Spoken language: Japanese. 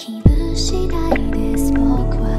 気分次第です。僕は